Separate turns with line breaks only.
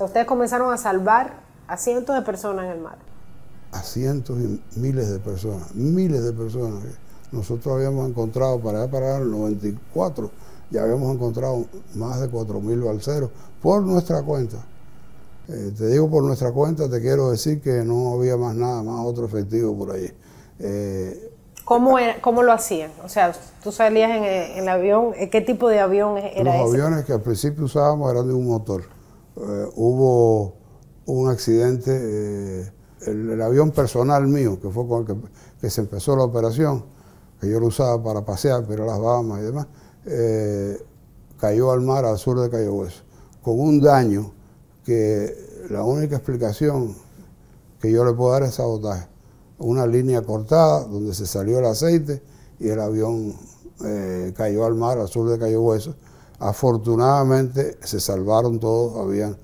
ustedes comenzaron a salvar a cientos de personas en el mar.
A cientos y miles de personas, miles de personas. Nosotros habíamos encontrado, para allá para el 94, ya habíamos encontrado más de 4.000 balseros por nuestra cuenta. Eh, te digo por nuestra cuenta, te quiero decir que no había más nada, más otro efectivo por ahí.
Eh, ¿Cómo, ¿Cómo, lo hacían? O sea, tú salías en, el avión, ¿qué tipo de avión era
Los aviones que al principio usábamos eran de un motor. Eh, hubo un accidente, el, avión personal mío, que fue con el que, se empezó la operación, que yo lo usaba para pasear, pero las Bahamas y demás, cayó al mar al sur de Cayo Hueso, con un daño que la única explicación que yo le puedo dar es sabotaje. Una línea cortada donde se salió el aceite y el avión eh, cayó al mar al sur de Cayo Hueso. Afortunadamente se salvaron todos, habían